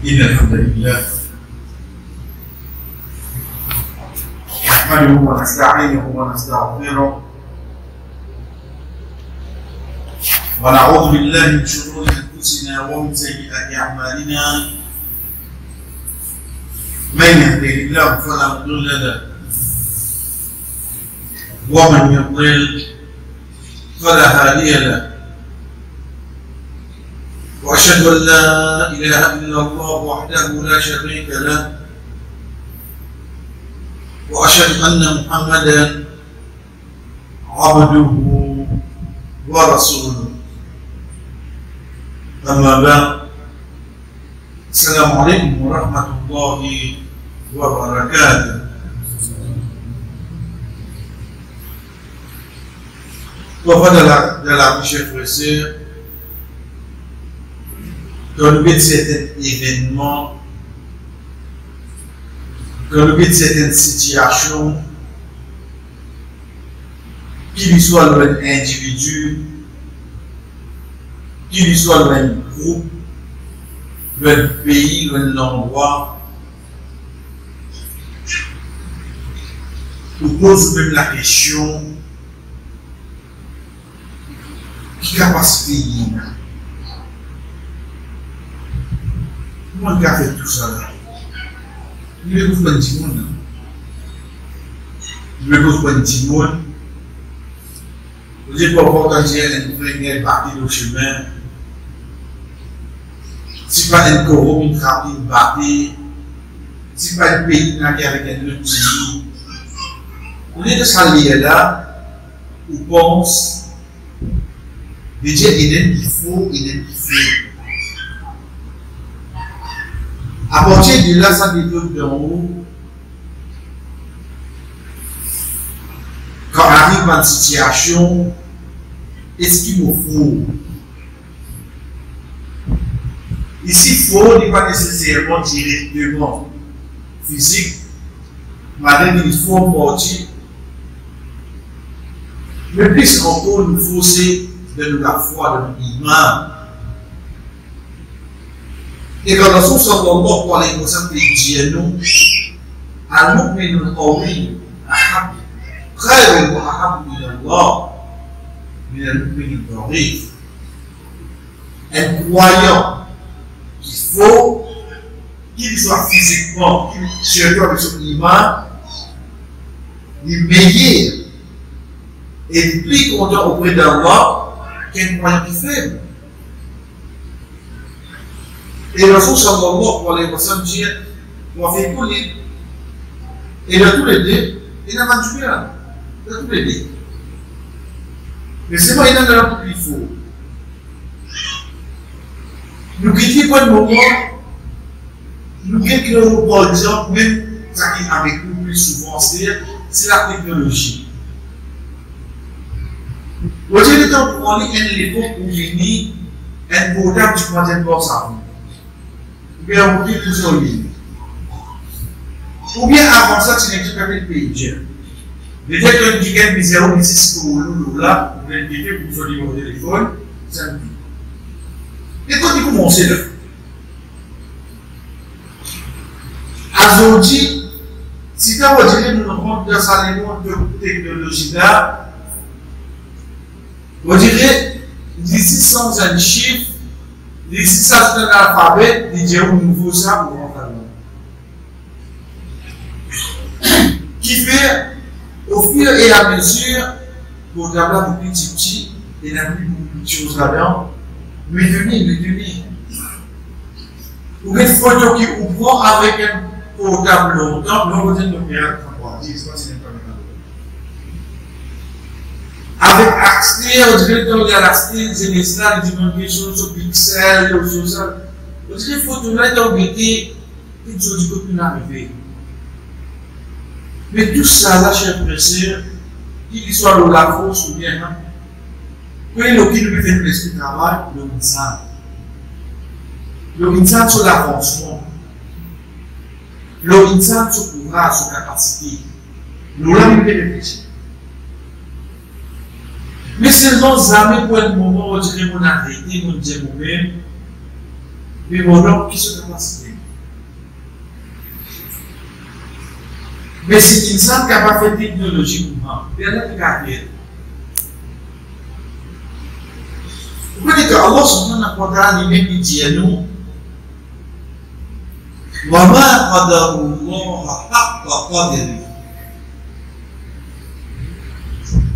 إن الحمد لله نحمده ونستعينه ونستغفره ونعوذ بالله من شرور أنفسنا ومن سيئات أعمالنا. من يهده الله فلا مضل له ومن يضلل فلا هادي له. وأشهد أن لا إله إلا الله وحده لا شريك له. وأشهد أن محمدا عبده ورسوله. أما بعد السلام عليكم ورحمة الله وبركاته. وفضل دلع الشيخ ويسير Quand le but de certains événements, quand le but de certaines situations, qu'il y soit le même individu, qu'il y soit le même groupe, le même pays, le même endroit, ou pose même la question, qui capacité il y a Mwen ka fè tout sa la. Mwen lè pou fè di moun nan. Mwen lè pou fè di moun. Mwen lè pou fè kanjè lè premye pati do chemen. Si pa lè koron mwen kapi mwen pati. Si pa lè peyi nan ki avè kèdè mwen tijou. Mwen lè de sa liye la, ou pons, de dje inen ki fò, inen ki fè. À partir de là, ça développe d'en haut. Quand arrive une situation, est-ce qu'il me faut? Ici, il faut n'est pas nécessairement directement physique, mais il faut partir. Mais plus encore, il faut c'est de la foi, de l'imam. Ikalosusa Mungu walikusema jienu almu'minu qawiyyun ahabb khairun wa ahabb min Allah min al-mu'min dha'if. Un croyant qu'il faut qu'il soit physiquement, qu'il surtout avec son iman, le meilleur et le plus content auprès d'Allah qu'un croyant qui faible. Et Rasul sallallahu alayhi wa sallam dit fi kulli et de tous les il n'a pas tué là. De tous les deux. Mais c'est pas il a faut. Nous quittons le moment, nous quittons par exemple, même ça qui avec nous plus souvent, c'est la technologie. Aujourd'hui, quand on est à l'époque où vini, un du troisième bord ça Ou bien ça en ligne. Ou bien avant ça, tu n'es pas le pays. Déjà que tu gagnes des 0, des 6 pour le là, vous que vous avez numéro de téléphone, ça me dit. Et quand tu commences là, aujourd'hui, si tu as aujourd'hui nous rentrons dans sa de technologie là, on dirait, d'ici sans un chiffre, d'ici sans un alphabet, il y a un nouveau ça pour rentrer Qui fait, au fur et à mesure, pour avoir un petit petit, il y a plus de choses là-dedans, mais demi, mais demi. Ou une photo qui vous prend avec un portable vous আজকে ওখানে তো গেল আজকে যে নেশনাল জীবন কি শুনছো pixel social उसकी फुटुला तो बीती कि जोज को ना मिले Mais tout ça, là, cher Précieux, qu'il soit le lafos ou bien, hein, quello che lui deve presentare è lo inzano. Lo inzano sulla consuma. Lo inzano sulla capacità. Nulla mi beneficia. Mes se non zame pou et moun moun ojine moun adriti, moun dje moun men, mi o que ki sou kapasite. Mes se que nsan kapafè teknoloji kouman, pe anan ki kakè. Ou kwenye ke Allah subhanahu wa ta'ala ni men ki diye nou, وَمَا قَدَرُ اللَّهَ حَقَّ قَدِرِهِ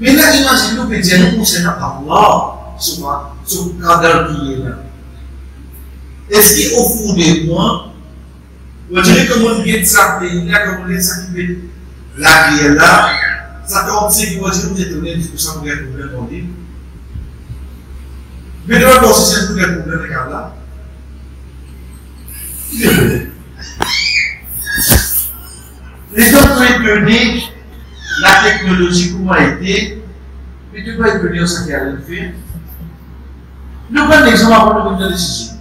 Bila imajinu bejenumu sena Allah. Suma kadar diyela Eski ofu de mwen Wajeni kemun git kemudian ina kemun git sakte bit Lagi ya yela Sakte opsi ki wajeni jetonen Kusan mwen kumbren odi Bila posisyen mwen kumbren kala. Lidon kwen kwen dik la teknoloji kouman ete, pe te kwa ekone yo sa ki alen fe, nou kon l'examen apon nou kon yon desisyon.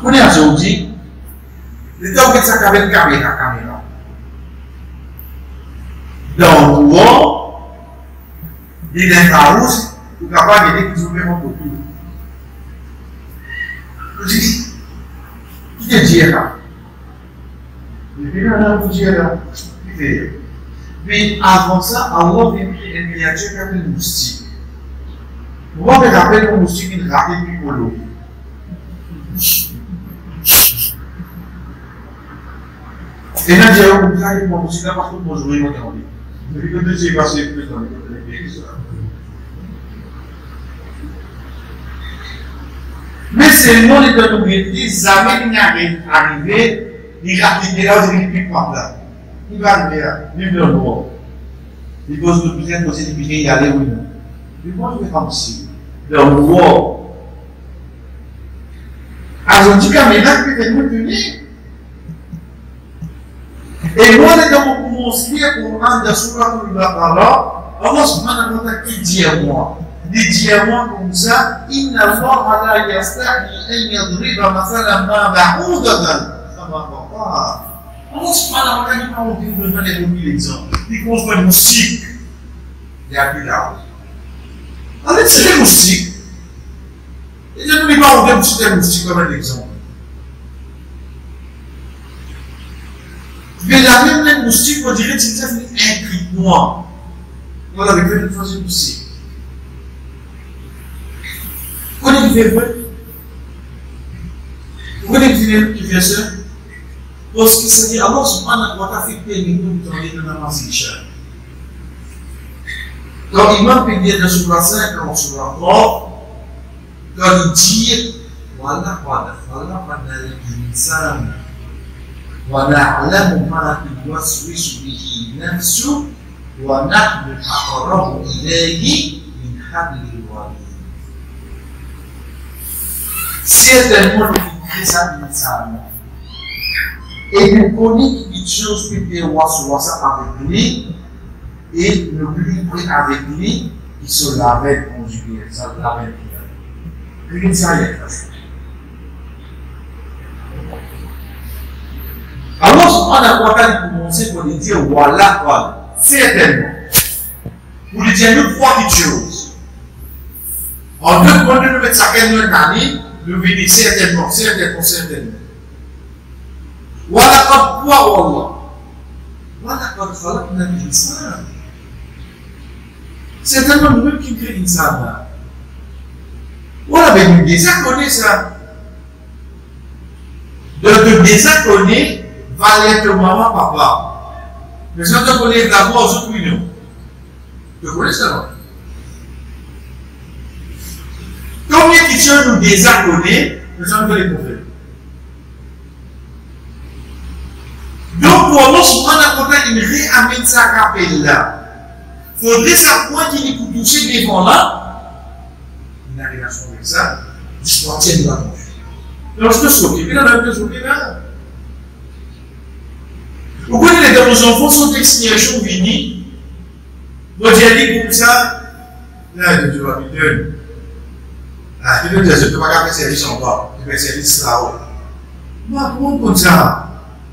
Kone a zoudi, li te ouke sa kamen kamen a kamen an. Dan ou ou, li den a ous, ou kapa geni ki zoume an pokou. Ou di, ki te diye ka? Mais avant ça, Allah vient de miniature comme une moustique. Pourquoi on appelle une moustique une rapide piccolo? Et là, j'ai un gars qui m'a moustique là parce que moi, je voulais m'entendre. Mais quand j'ai passé plus dans les. Mais arrivé, You have to get out and pick up that. You can't bear. You don't know. Because the present position between Yale women. You want to come see the war. Azotika menaki tenye dunia. Ebola kama kumosikia kuanza sura kulibakara Allah subhanahu wa ta'ala kijiamua lijiamua kumsa inna Allah la yastahi an yadriba mathalan ma ba'udatan Ça m'a pas. Allah subhanahu wa ta'ala dit, on dit, on donne les l'exemple. Il par une moustique. Il n'y a plus d'arbre. Allez, c'est des moustiques. Et je ne vais pas regarder un moustique comme un exemple. Mais la même, même moustique, on dirait que c'est un cri noir. On avait fait une fois une moustique. Vous connaissez fait vrai Vous connaissez qui fait ça Parce que c'est Allah subhanahu wa ta'ala fait permis de nous donner dans la masjid. Quand l'imam peut dire dans Surah 5, dans Surah 3, quand il dit, voilà, voilà, voilà, voilà, l'insan. ونعلم ما توسوس به نفسه ونحن أقرب إليه من حبل الوريد Certainement, nous crée ça initialement. Et nous connaissons une chose Dieu reçoit ça avec lui, et lui prenons avec lui, il se lavait conjugué, ça lavait bien. Ça est, Allah subhanahu wa ta'ala commençait pour lui dire voilà quoi, certainement. Pour lui dire nous trois petites choses. En deux points, nous mettons chacun une année, nous venons certainement, certainement, certainement. Voilà comme quoi Allah. Voilà comme خلقنا الإنسان. Certainement, nous-mêmes qui créons l'insan. Voilà, mais nous déjà connaît ça. Donc, nous déjà connaît va être maman, papa. Mais si on te connaît d'abord, je suis nous. Tu connais ça, non? Combien de questions nous déjà connaît, mais ça ne les confère. Donc, pour nous, souvent, on a une réamène sa capelle là. Faudrait point qu'il est pour toucher devant là. Il a relation avec ça. L'histoire tient de la je te souhaite, mais là, je te là. Les enfants sont finie. Vous avez comme ça, là, je donner. Ah, je ne peux pas faire service en bas, je vais service là-haut. Moi, comment comme ça?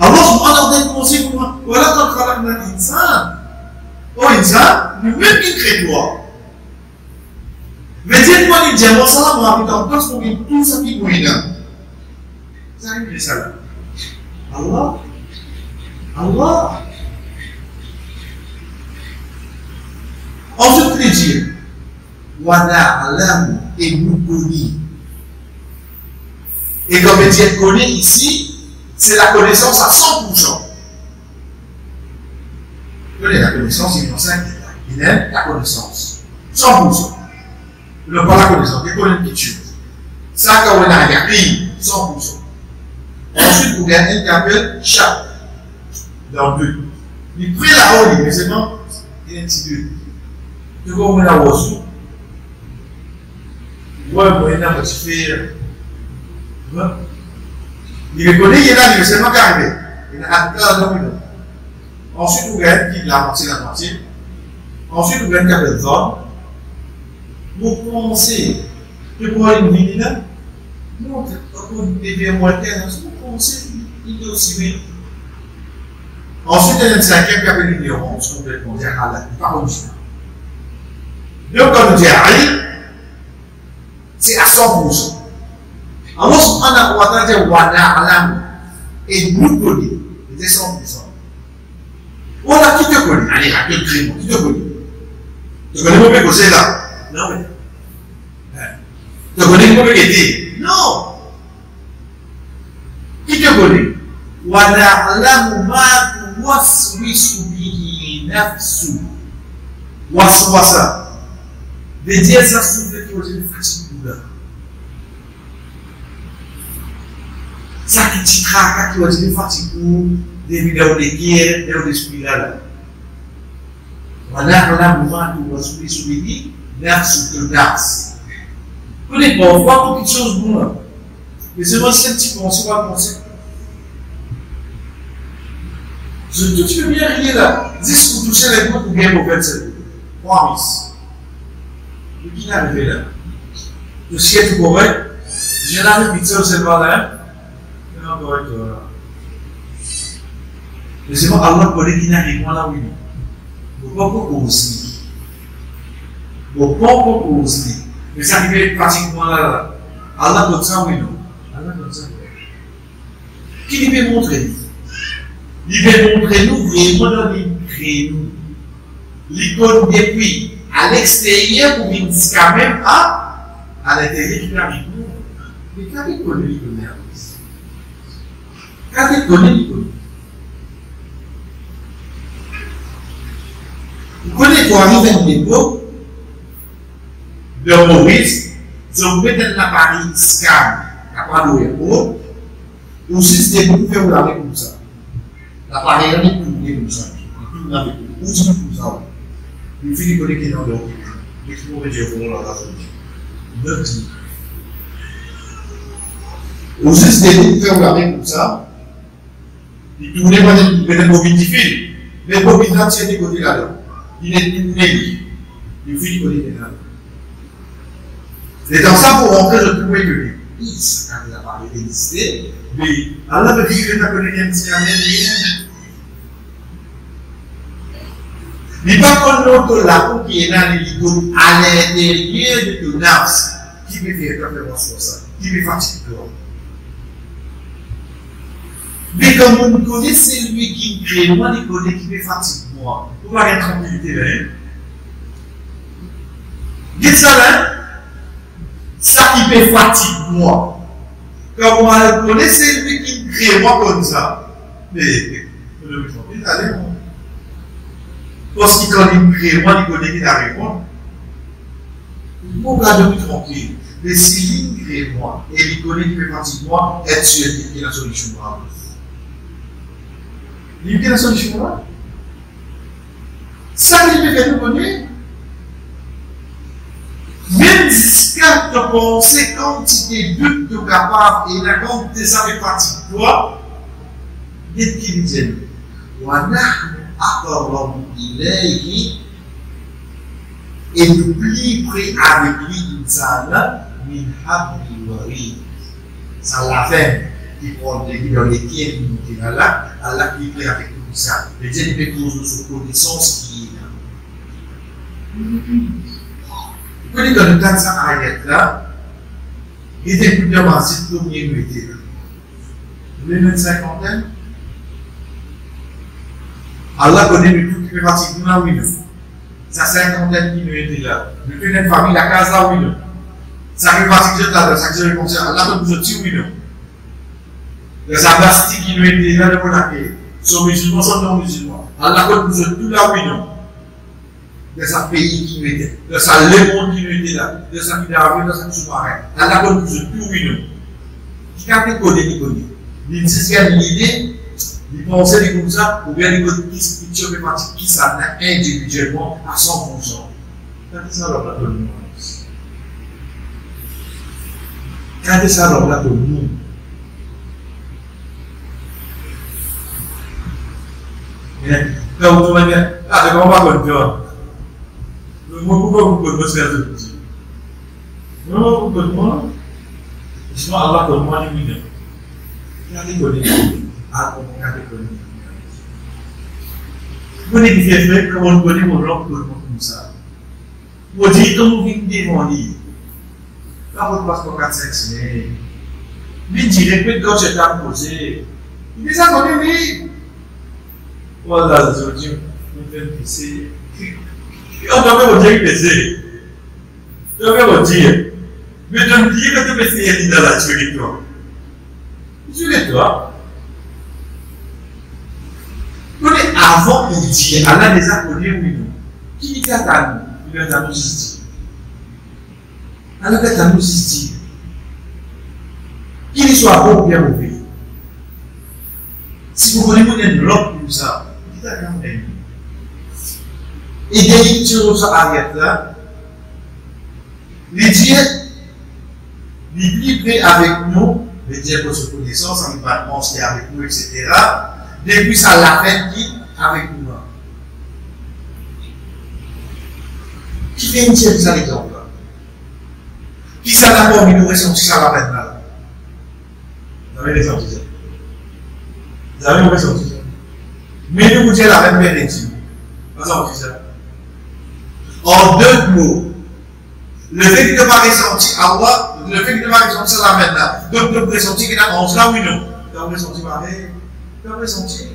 Allah subhanahu wa ta'ala mewasikum wa khalaqna insan, Oh insan, même incrédule. Mais dites-moi les diamants, ça va habiter en place pour qu'il tout ça qui mouina. Ça ça. Allah, Allah. Ensuite, les dieux. wada alam et nous Et comme Étienne connaît ici, c'est la connaissance à 100%. Vous connaissez la connaissance, il est enceinte, il aime la connaissance. 100%. Il n'a pas la connaissance, il connaît une petite chose. Ça, quand on a un 100%. Ensuite, vous gagnez un qui appelle chat. Dans deux. Il prie là-haut, mais c'est il est un petit deux. Tu vois, on a reçu. Ouais, moi, il a un petit fait. Il reconnaît, il est là, il sait pas qu'arriver. Il a un cas dans le Ensuite, vous gagnez qui la moitié, la moitié. Ensuite, vous gagnez appelle zone. Vous pensez que pour une là, non, vous devez moitié, vous pensez, il est aussi. Ensuite, il y a une cinquième qui appelle l'ignorance, dire Allah, pas comme ça. Donc, quand on dit c'est à 100%. àwọn sùpánà wà tó jẹ́ wàdà aláàmù èdúgbò ní ìdẹ́sán ìsàn wọ́n lá kíkẹ́kọ̀ọ́ ní àlẹ́ àgbẹ̀kẹ́ ìmọ̀ kíkẹ́kọ̀ọ́ ní. Tọ̀gbọ̀n ní mo bẹ̀ kò sí ìlà. Náà tọ̀gbọ̀n ní. Mo bẹ̀ kèdè náà kíkẹ́kọ̀ọ́ ní wàdà aláàmù máa wọ́n sì sùn yìí náà sùn wàsùwàsà lè jẹ́ sásùn lẹ́kọ̀ọ́ te traque, qui aujourd'hui fatigue des vidéos de des vidéos de spirale. Voilà, voilà, moment où on se dit, nerf sur le nerf. Vous voyez, on voit beaucoup de choses bonnes. Mais c'est moi, pas penser. Je, bien rire là. Dis mots ou bien pour arrivé là. Le est la pas là. Correct. Mais c'est moi, Allah là, oui. Vous pas proposer. Vous pas proposer. Mais ça arrive pratiquement là. Allah donne ça, non? Allah ça. Qui lui montrer? Il veut montrer nous vraiment dans les nous. L'icône depuis à l'extérieur pour venir quand même à, à l'intérieur avec nous. Mais quand il connaît l'icône Kase konen di konen. Konen kwa nouven depo, de Maurice, zon meten la pari skab, la pari ou epo, ou sis de pou fe ou la vek pou sa. La pari ane pou de pou sa. E ou la vek pou sa pou sa ou. E ou fini konen ki nan do. Dek pou ve je pou la la pou. Dek ti. Ou sis de pou fe ou la vek pou sa ou. Itunekwene di Mwen movita tse te kote gado Dine tuneli Yon fili kote genan Et di ça, pour rentrer, je trouvais que l'église, quand il a parlé d'exister, mais Allah veut dire que la connaissance est américaine. Il va prendre que la peau qui est là, il di à l'intérieur de l'audace, qui me fait référence pour ça, qui me fatigue di l'homme. Mais comme on connaît, c'est lui qui crée, moi, il connaît qui peut fatiguer moi. Vous voyez la tranquillité là. Dites ça là. Ça qui fait fatigue moi. Quand on connaît, c'est lui qui crée moi comme ça. Mais, ne me trompez, allez, moi. Parce que quand il crée moi, il connaît qu'il a répondu. Mon gars de me tromper. Mais si il crée moi, et il connaît qu'il fait fatigue moi, est-ce qu'il y a la solution moi? li gën a solution la sacrifice ko nii même jusqu'à te quand tu es doute de capable et la compte des années toi, nit ki di jël wa nahnu aqrabu et le plus près avec lui insana min habli warid ça la fait qui prend dans lesquels nous sommes là Allah qui près avec nous ça les qui cause de sa connaissance qui est là Kwenye kanisa ayat là, il était plus bien masif que vous y mettez là. Vous voulez mettre cinquantaine Allah connaît le tout qui fait partie de nous, oui, non. Sa cinquantaine qui nous était là. Le fait d'une famille, la case là, oui, non. Ça fait partie de là, ça que je vais penser. Allah peut nous dire, oui. Les abastis qui nous là, de mon accueil, sont musulmans, sont non musulmans. Allah peut nous dire tout là, oui, non de sa pays qui nous était, de sa le monde qui nous là, de sa de sa. À la bonne chose, tout oui, nous. Qui a fait connaître, il connaît. Il dit a comme ça, ou bien il connaît qui se qui individuellement à 100%. Regardez ça nous. Regardez ça alors là Então, como é que é? Ah, tem uma coisa, ó. Eu vou com o corpo, você é do Não, o corpo, isso não é lá, corpo, não é ninguém. Não é ninguém. Ah, como é que é? Quando ele fez ver, como eu falei, o rock, o corpo, não sabe. O dia, todo mundo vem de onde? Lá, vou colocar sexo nele. Mentira, que eu já estava com você. E pensa, não, eu vi. Je dis, vous faites pisser. On doit me dire baiser. Tu dois me dire. Mais tu me dis que tu me fais dans la tuerie, toi? Tuerie-toi. Donc, avant de dire, Allah les a connus, oui, non. Qui dit à nous Il va nous justice. Allah va nous justice. Qu'il soit bon ou bien mauvais. Si vous voulez vous une l'autre pour ça, à des sur ce ayat-là, les dieux, près avec nous, les dieux pour se connaissance, en qui est avec nous, etc. Depuis ça, la fin qui avec nous? Qui fait une ça l'exemple Qui ça d'abord, nous ressenti ça la maintenant Vous avez ça Vous avez ça Mais nous vous la même ressenti ça en deux mots. Le fait qu'il ne pas ressenti Allah, le fait qu'il ne pas ressenti ça maintenant, donc de ressentir qu'il a 11 là, oui, non. Tu as ressenti pareil. Tu as ressenti.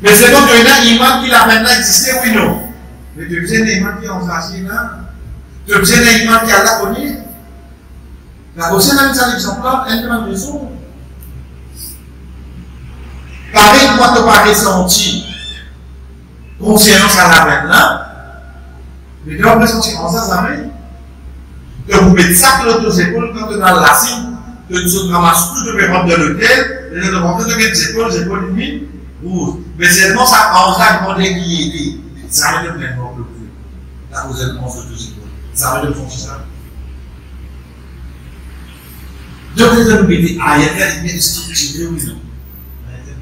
Mais c'est donc qu'il y a un imam qui a maintenant existé, oui, non. Mais tu faisais un imam qui est en face là. Tu faisais un imam qui a la connu. La prochaine année, ça l'exemplaire, elle demande raison. Pareil, moi, tu pas ressenti conscience à la maintenant. Mais tu vas sentir en ça, ça Que vous mettez ça sur vos épaules quand tu es dans la cime, que tu ramasses tout de périodes de l'hôtel, et de rentrer de mettre épaules, les épaules ennemies, ou, mais seulement ça en ça qu'on est qui est Ça veut dire maintenant que vous, là vous êtes en sur vos épaules. Ça veut dire que ça. Donc, vous allez nous mettez, ah, il y a des structurés, oui, non.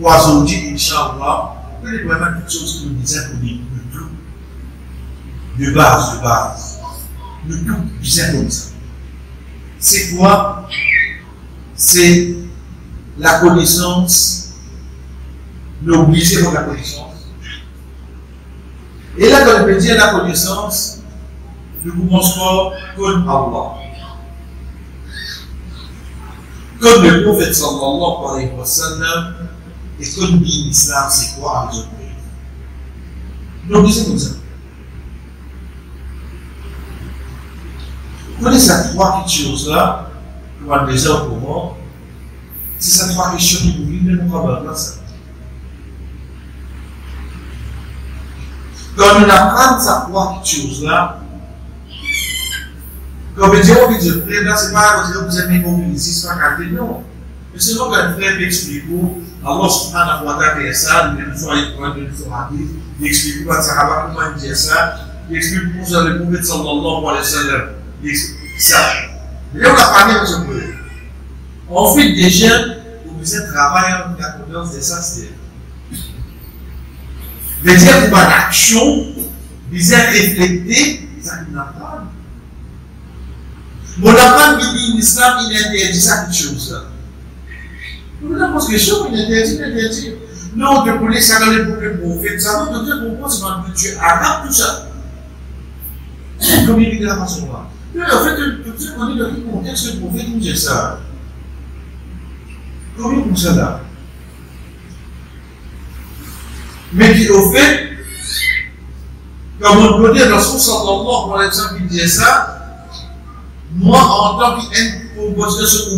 Aujourd'hui, Inch'Allah, que les vraiment toutes choses que nous disions pour nous de base, de base. le tout bien comme ça. C'est quoi? C'est la connaissance, l'obligé pour la connaissance. Et là, quand on dire la connaissance, nous commençons comme Allah. Comme le prophète sallallahu alayhi wa sallam, comme l'islam, c'est quoi avec le Donc, c'est comme ça. Connaissez ces trois choses-là, qu'on a déjà au courant, c'est ces trois questions vous viennent de nous avoir ça. Quand on apprend ces trois choses-là, comme je dis, on dit, frère, là, c'est pas vous êtes immobilisé, c'est pas calé, non. Mais c'est donc un frère qui explique vous, Allah subhanahu wa ta'ala ça, il il explique pas il dit il explique il explique ça. Mais on a parlé de ce. En fait, déjà, vous êtes travailler avec la confiance de ça, c'est. De dire pour une action, êtes réfléchir, ça nous apprend. Mon apprend qui dit l'islam, il interdit ça chose. Nous avons posé question, il interdit, il interdit. Non, de police, ça dans les ça. Le Dieu arabe, tout ça. Comme il dit. Mais en fait, tout ce qu'on dit dans le contexte, nous ça. Comment pour cela Mais au fait, comme on dire, Rasul sallallahu alayhi wa sallam qui disait ça, moi, en tant pour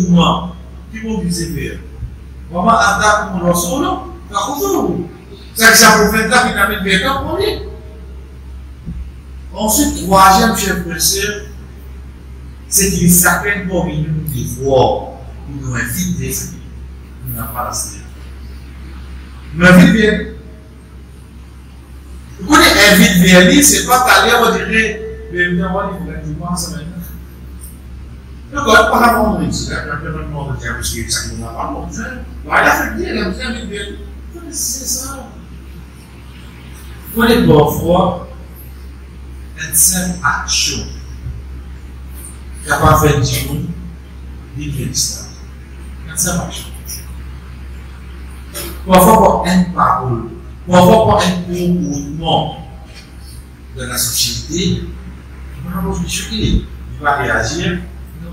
moi, qui m'a visé Comment attendre mon Rasul C'est ça de temps pour. Ensuite, troisième chef de c'est qu'il s'appelle pour nous invite des amis, nous n'avons pas la série. Nous invite bien. Vous connaissez invite bien, c'est pas qu'aller, on dirait, mais vous ça maintenant. Agora, provavelmente, se a carteira de moda que a pesquisa está aqui na palma, vai lá carteira, não tem a ver dele. Não é necessário. Quando é bom for, é de ser action. Capaz de um, ninguém está. É de ser action. Provoca um parole, provoca um mouvement da sociedade, mas não vou me choquer. Vai reagir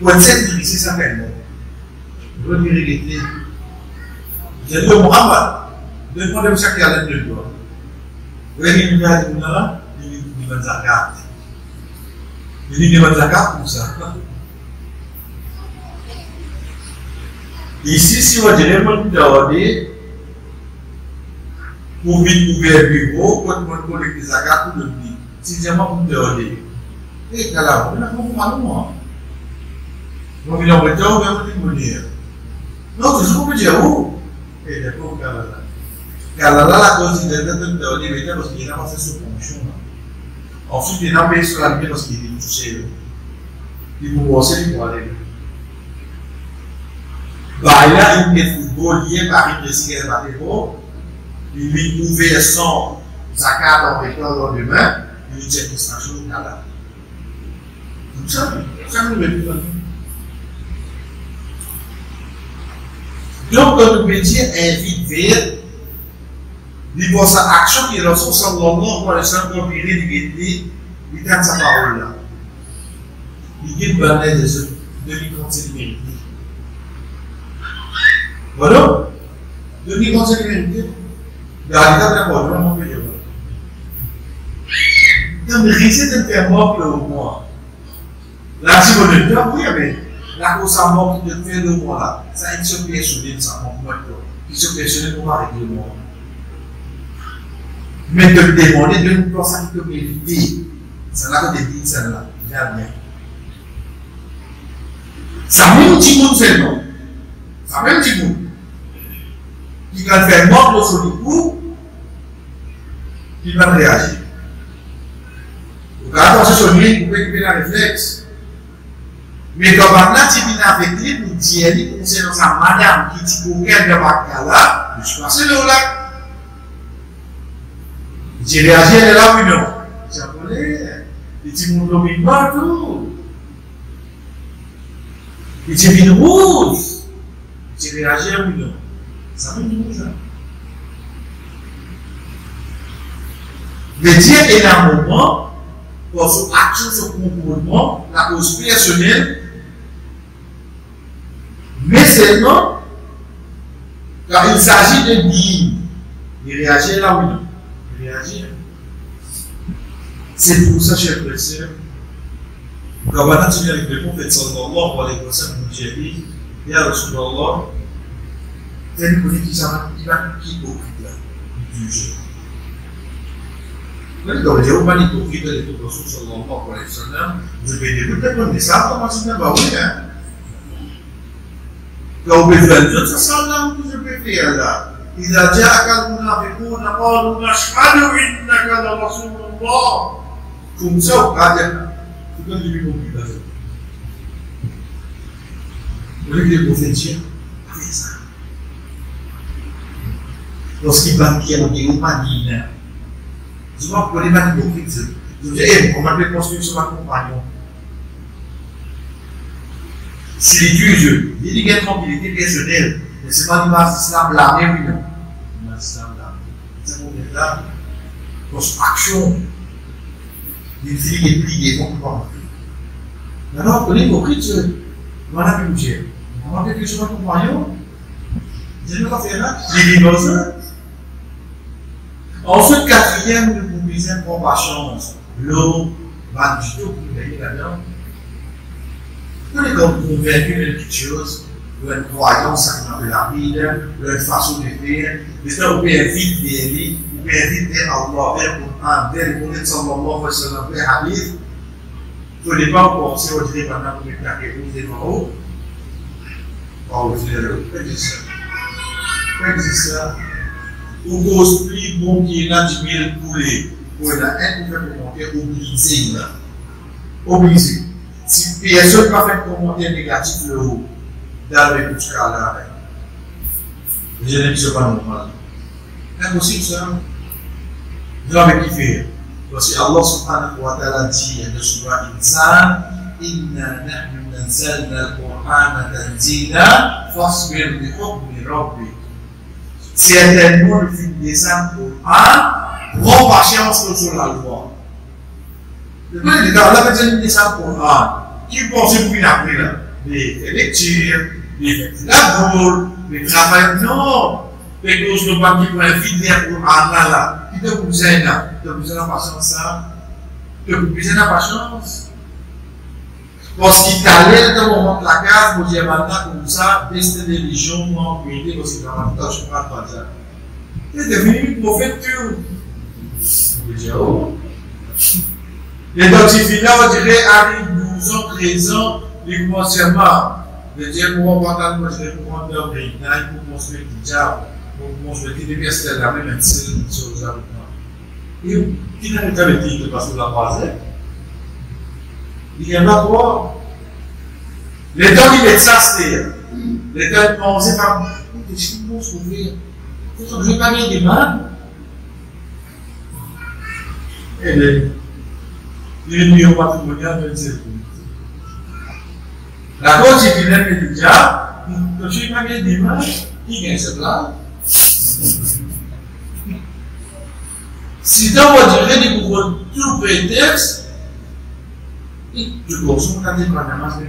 wenzetu lisisapenda dua gitu ya. diri gitu jadi dua Muhammad dua Muhammad bisa kalian berdua dua ini menjadi benar ini bukan zakat ini bukan zakat musa di sisi wajahnya menjadi Kubin kubin bibo, kuat kuat kulit di zakat itu lebih. Si jamaah menjadi. Eh kalau, kenapa kamu malu mau? En dire. Non, tu sais dire où? Et d'accord, Kalala. Kalala, la de parce qu'il n'a pas fait ce. Ensuite, il n'a pas sur la parce qu'il est touché. Il vous pour aller. Baila une des football lié par une cigarette à l'héros, il lui ouvert son zakat en les mains, il lui dit que c'est un jour là. Comme ça, ça nous met Donc, le métier invite vers il voit sa action dans son sallallahu alayhi wa sallam compilé de guetter, il tient sa parole là. Il dit de de lui continuer. Bueno, jadi konsekuensi dari kata bodoh mau kerja. Dan riset dan tembok le moi. Là, si vous ne le oui, mais la cause à mort qui le moi ça a surprise de ça, de Qui se pour arrêter le moi. Mais de demander de nous que éviter, c'est là que des dit ça. Ça même petit monde seulement. Ça même petit monde. Qui va faire mort le coup, qui va réagir. Vous attention sur lui, vous pouvez un réflexe. Mais quand on a dit avec lui, pour dire, il concerne sa madame qui dit qu'aucun de ma là, je suis passé là. J'ai réagi, elle est là, oui, non. Japonais, il dit mon domine partout. Il dit vine rouge. J'ai réagi, oui, non. Ça veut dire ça. Mais Dieu est un moment pour son action, son comportement, la cause personnelle, mais seulement quand il s'agit de dire, il réagit là oui, il réagit. C'est pour ça, chers frères et a continué avec le prophète sallallahu sallam, nous dit, Ya tel qui va qui hypocrite là, du jeu. Fare il tuo figlio del tuo Rasul sallallahu alaihi wasallam, dovete tutte quelle salto ma si ne va via. لو بفلت تصلى في هذا إذا جاءك المنافقون قالوا نشهد إنك لرسول الله كم سوف هذا تكلم بكم بذلك ولكن البروفيتيا avait ça. Lorsqu'il banquier au Madina, souvent pour les manies hypocrites, je dis, eh, on m'appelle construire sur C'est l'étude, il y a tranquillité personnelle, mais c'est pas l'image d'islam mais oui, non. C'est pour là, notre action, il fait les plis, des fonds, Alors, pour l'hypocrite, voilà que j'ai. On m'a fait que sur ma compagnon, je ne pas faire là, j'ai dans ça. Ensuite, quatrième, vous l'eau, va du tout payer là-dedans. On est comme convaincu de quelque chose, une croyance dans la ou une façon de faire. Mais ça, on peut vite d'aider, on peut vite Allah, vers faut pas est plaqué, vous êtes en haut. Vous êtes là, pas de ça. De ça. Ou cause plus bon du a un couvert pour monter, obligé là. Obligé. si Pieszo ka fait commenter négatif le haut, de jusqu'à l'arrêt. Je n'ai dit pas normal. Impossible ça. Grave qui fait. Voici Allah subhanahu wa ta'ala dit dans le surah Insan, Inna nahnu nanzalna al-Qur'an tanzila, fasbir li hukmi rabbik. Certainement, nous finissons le Coran, repartons sur la loi. Le plan de là, la personne des âmes Coran, qui pense pour une après là, les lectures, les labour, les travail, non. Les causes de pas qui vont inviter pour là, qui te besoin là, te la patience ça, te la. Parce qu'il t'allait de la case, pour dire maintenant ça, religions, pour parce que dans pas de. Tu devenu. Les là, on dirait, arrive 12 ans, 13 ans, les commencements. Le Dieu, moi, pendant moi, je vais prendre leur pays, pour construire du diable, pour construire des universités, la même sur les. Et qui n'a pas été de passer la croisette? Il y en a quoi Les temps ça, c'est les temps pensent par des pas mettre des nel mio patrimoniato del servizio. La cause che ne già, non c'è mai che dire, chi che se la? Si dà un generico con più pretext, il corso non è una massa di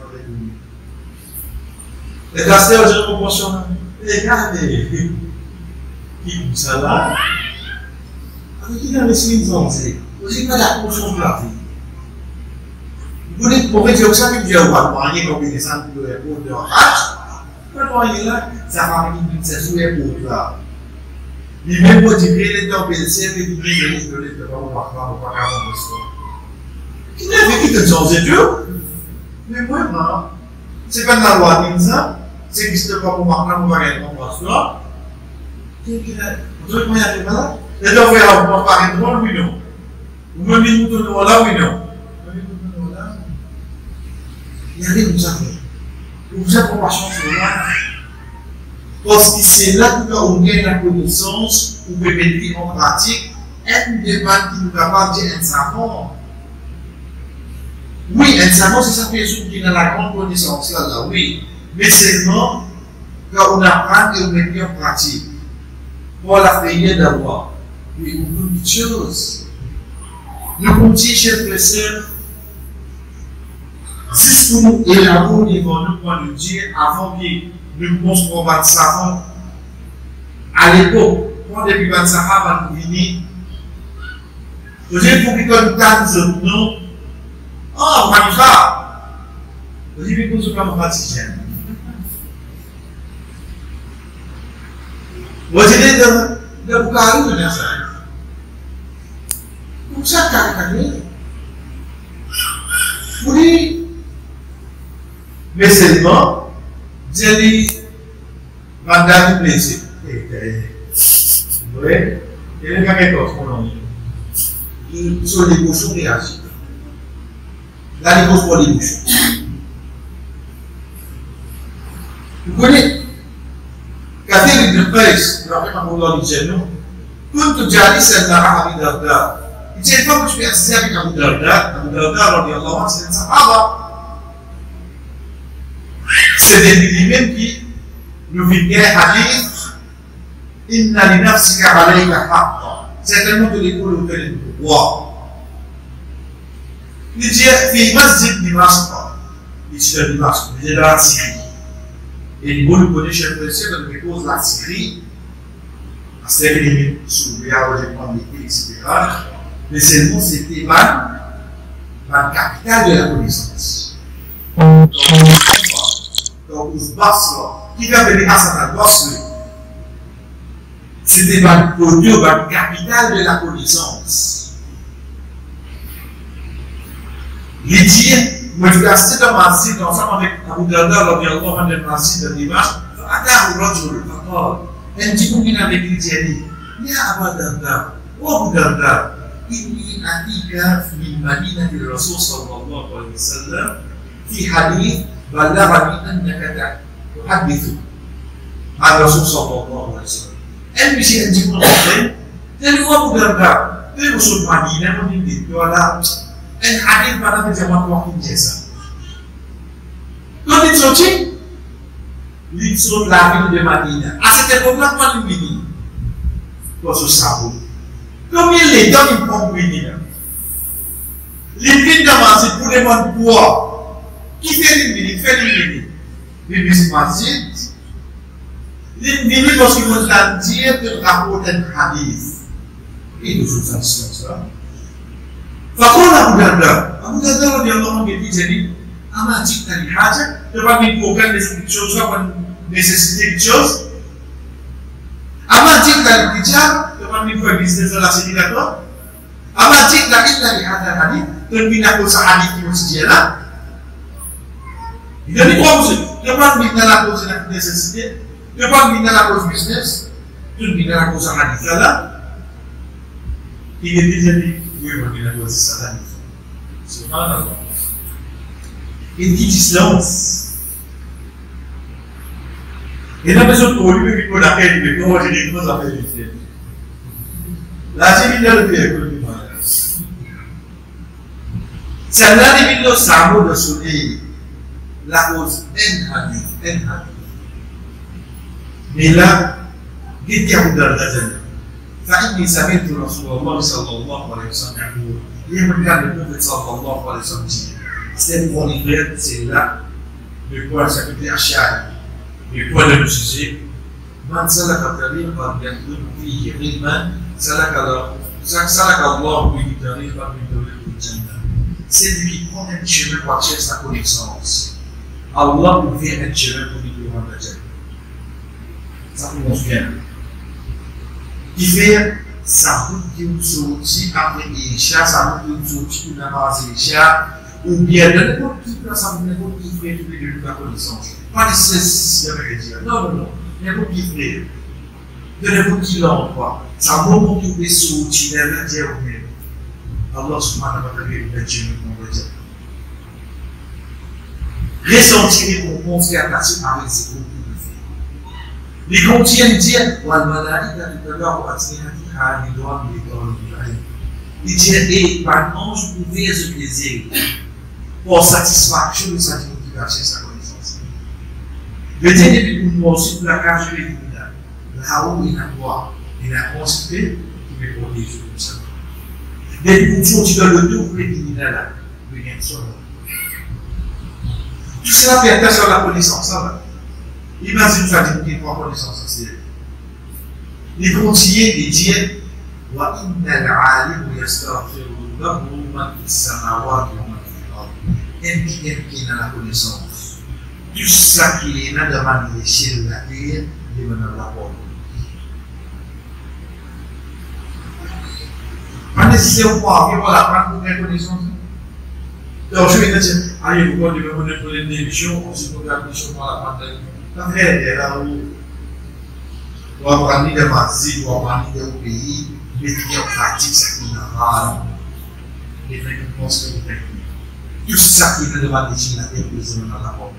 Le kase yo jen proporsyonal. Le gade. Ki mousa la. Ame ki nan mesi mizan se. Ozi pa la konsyon la vi. Gounen pou mwen yo sa mi diyo wak wanyen kombi de san pou yo e pou diyo hach. Kwa wanyen la, sa mami ki se sou e pou diyo. Li men pou di kre le te obedese, pe di kre de nis de le te wak wak wak wak wak wak wak. Ki ne ve ki te chanze diyo? Men mwen nan. Se pen la wak mizan, sevgisiyle babamla bu araya de bu Parce que c'est là que la connaissance, on peut mettre en pratique un débat qui nous capable d'un savoir. Oui, un savoir, c'est ça que Jésus dit dans la grande connaissance, là, oui musulman keundapan ilmunya ngaji pola pikirnya dakwah we will choose nous contingent le Seigneur juste pour nous élaborer devant nous point de Dieu avant que nous montrons Batsahon à l'époque quand depuis Batsahon va nous venir Dieu pour qu'il donne tant de nom oh Manifa Dieu pour qu'il donne tant de nom Wajidai dia buka hari itu biasa. Usah o que message no, jadi mandar de princípio. É. Não é? Ele não o que eu E o curso de arte. Dá-lhe curso por isso. replaced برحمه الله الجنة كنت جالسا مع أبي درداء He said, di me as harus Abu Darda, Abu Darda radiallahu anhu said, Sahaba, c'est des lui-même qui nous vivait Inna li nafsika alayka haqqa. Certainement que les cours nous di le di Il di masjid di Il di Dimashqa, il est di la ele monitorista reconhecendo que os lá se ri, a série sobre a aula de economia etc. Le sermon, c'était ma, ma capitale de la connaissance. Donc, donc Basra, qui va venir à Satan Basra, c'était ma produit, ma capitale de la connaissance. Les وجلست مسجد وصحبه أبو الدرداء رضي الله عنه المسجد دمشق فأتاه رجل فقال أنت ممكن أن تجري يا أبا الدرداء وأبو الدرداء إني أتيك من مدينة الرسول صلى الله عليه وسلم في حديث بلغني أنك تحدث عن الرسول صلى الله عليه وسلم أن بشيء أن تكون مسلم تلو أبو الدرداء تلو مدينة من دين yang hadir pada pejabat wakil desa. Mati coci, lihat lagi di matinya. Asal demokrat paling bini, kosu Kau Kami lihat di pom bini ya. Lipin nama si puleman dua, kita ini bini, kita bini, bibis masjid. Ini kosu mentanjir dan hadis. Ini susah susah. Lakukanlah Aku Kamu gagal di Allah gitu. Jadi ama dari dihajar depan dibuka dicoba depan necessity dicoba. Ama dari dijar depan dibuka bisnis relasi tidak tuh. Ama dari dari haja tadi terpindah usaha di kimus jela. Jadi kamu sih depan bintang aku sedang necessity depan bintang aku bisnis terus aku usaha di. Tidak jadi ni'ma wa salam. Subhanallah. In each slums. ਇਹਨਾਂ ਵਿੱਚ ਕੋਈ ਵੀ ਵੀ ਕੋਈ ਰੱਖੇ ਨਹੀਂ ਕੋਈ ਹੋਰ ਜਿਹੜੀ ਕੋਈ ਰੱਖੇ ਨਹੀਂ ਲਾਜੀ ਵੀ ਜਲਦੀ ਹੈ ਕੋਈ ਨਹੀਂ ਮਾਰ ਚੱਲਾ ਦੀ ਬਿੱਲੋ ਸਾਹੂ ਰਸੂਲੀ lahus en hadis en hadis bila di tiap derajat Fa'inni sami'tu Rasulullah sallallahu alaihi wasallam. Yaqul. Ia mendengar dari Nabi sallallahu alaihi wasallam setiap olivet sehingga berbuat seperti asyari. Berbuat dari sisi man salaka tariqan yang fihi ilman salaka lahu salaka Allah bihi tariqan min tariqil jannah. Celui qui prend un chemin pour acheter sa connaissance Allah lui fait un chemin pour lui ça nous convient dizer saúde que eu sou de aprender já saúde que eu sou de que não fazer já o piano não que para saber não que foi do período da condição parece se é não não não não que foi eu não que não pá saúde que eu sou de né não é o mesmo Allah subhanahu wa ta'ala ele tinha um conversa ressentir com confiança a esse avec ces groupes de fait. Les contiennent dire, wal malaika tout à l'heure, wa atnihatiha li doa li doa li Il dit, et par ange, vous pouvez ce plaisir pour satisfaction de sa motivation, sa connaissance. Le Dieu depuis que pour la cage de l'équilibre, là où il a quoi, il a constitué qui me. Depuis que nous tu donnes le y a une Tout cela fait attention à la connaissance. Imagine tu as débuté trois connaissances sincères. Les conseillers des dieux, wa inna al-alim yastaghfiru lahu samawati wa dans la connaissance. Tout ça qui est dans la manière la terre, il est dans. Pas nécessaire pour avoir la prendre pour connaissance. Donc je vais dire, allez, vous pouvez me donner pour l'émission, on se regarde sur moi la pantale. La vede la ou wapani de Brazil, wapani de ou peyi, meti yon pratik sa ki nan ral. E fè ki pons ke yon teknik. Tout sa ki nan devan de China, yon bezè nan la pou.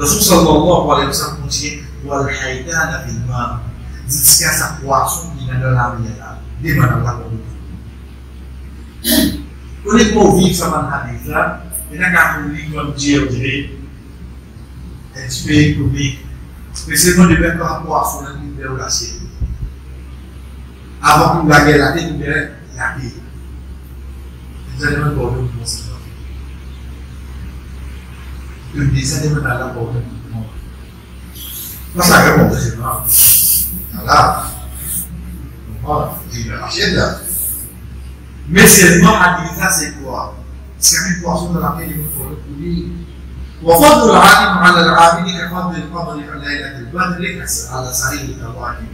Rasul sallallahu aleyhi wa sallam kontiye wal haydana fil mar. Ziskia sa poason ki nan la riyala. Deman nan la pou. Konen pou viv sa man hadith la, mena ka pou li kon diye ou direk, It's week to week. Precisamos de ver para pôr a folha de meu gaceiro. Avant que la guerre la vie, la vie. Nous allons voir le monde. Le désir de la porte du monde. Mas a grande porte, não. Está lá. Olha, tem a. Mais c'est quoi? C'est une laquelle il faut. وفضل العالم على العامل كفضل الفضل على ليلة البدر على سعيد الكواكب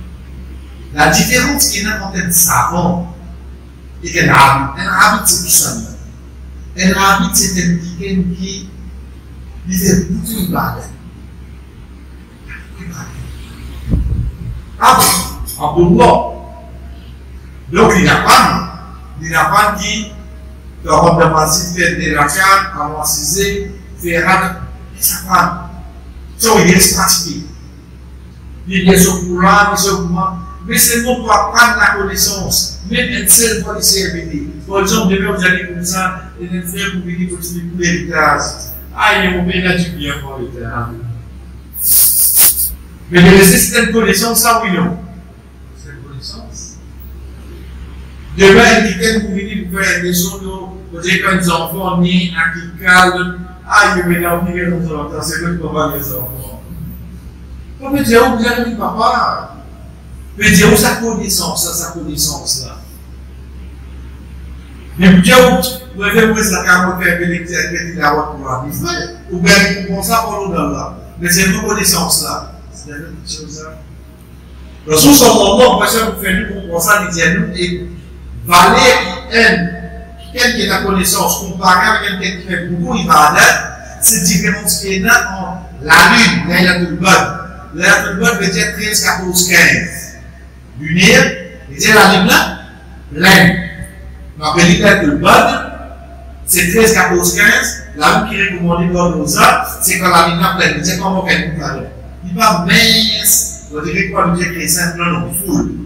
La différence qu'il y a entre un savant et un habit, un habit c'est tout ça. Un habit c'est un qui dizer muito ibadah. Apa? Abdullah. Donc il n'y a pas, il n'y a pas dit que on demande faire des rakats, avancer, faire et ça va. So il est pratiqué. Il est au courant, il est au courant. Mais c'est pour apprendre la connaissance. Même un seul policier est venu. Par exemple, demain vous allez comme ça, et un frère vous venez pour l'héritage. Aí eu bem adivinha qual é errado. Beleza, se tem conexão, sabe não? Tem conexão? Demain, il tem couvrir pour faire? Des choses, vous savez, quand les enfants nés à Kikal, ah, il me l'a oublié dans son temps, c'est que comment les enfants. Comme Dieu, vous avez dit, papa, mais Dieu, sa connaissance, sa connaissance là. Mais Dieu, wewe mweza kama faire bénéficier de la route pour la vie. Ou bien pour ça pour nous dans là. Mais c'est une connaissance là. C'est la même chose là. Rasul sallallahu alayhi wa sallam fait nous pour ça dit nous et quelqu'un qui a la connaissance comparé avec quelqu'un qui fait beaucoup ibadat, c'est différence qu'il y a entre la lune, Laylatul Badr. Laylatul Badr veut dire 13, 14, 15. Lunaire, veut dire la lune là, lune. Donc, Laylatul Badr, c'est 13, 14, 15, la même qui est recommandée dans nos arts, c'est quand la ligne pleine, c'est comme on fait tout à l'heure. Il va mince, on dirait quoi, le Dieu qui est simple, non, full.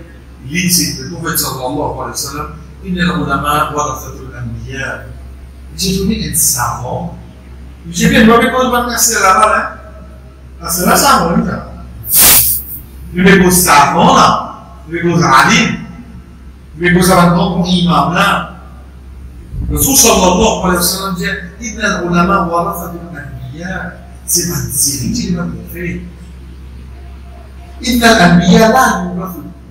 illicit del profeta sallallahu alaihi wasallam innal ulama warathatul anbiya. Jadi ini insamo. Jadi nabi korban kasih apa ya? Kasih rasa mau enggak? Nabi besar mau lah, nabi besar alim, nabi besar con imam lah. Rasul sallallahu alaihi wasallam guarda innal ulama warathatul anbiya. Sebab sini jadi nabi. Innal anbiya la yurathul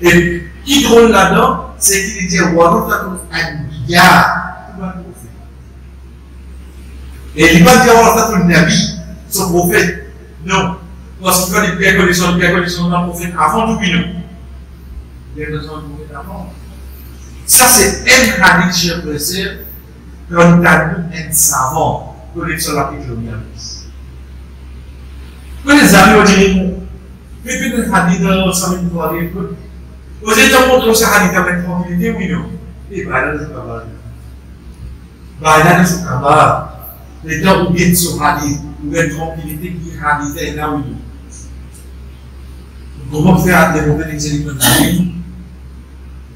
Et qui drôle là-dedans, c'est qu'il dit Warotakum Anbiya, la. Et il va dire Warotakum Nabi, son prophète. Non. Parce qu'il va dire bien bien prophète avant tout, besoins gouvernement. Ça, c'est un hadith, cher qu'on a un savant l'article Miamis. Pour les amis, on dirait, mais le hadith, met Você tem um outro sarrita para informar de um milhão. E vai lá no trabalho. Vai lá no trabalho. Então, o gueto sarrita, o gueto compilite que sarrita é lá o milhão. Comment faire développer l'intelligence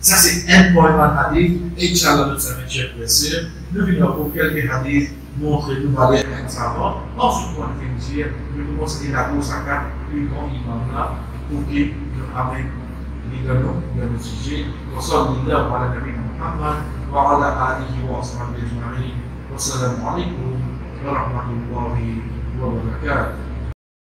Ça, c'est un point par hadith. Inch'Allah, nous savons, chers blessés. Nous venons pour quelques hadiths montrer nous valeurs intrinsèquement. Ensuite, on fait dire, nous commençons à dire la cause à quatre, une grande imam là, pour qu'il nous amène nos sujets. وصلى الله على نبينا محمد وعلى آله وأصحابه أجمعين والسلام عليكم ورحمة الله وبركاته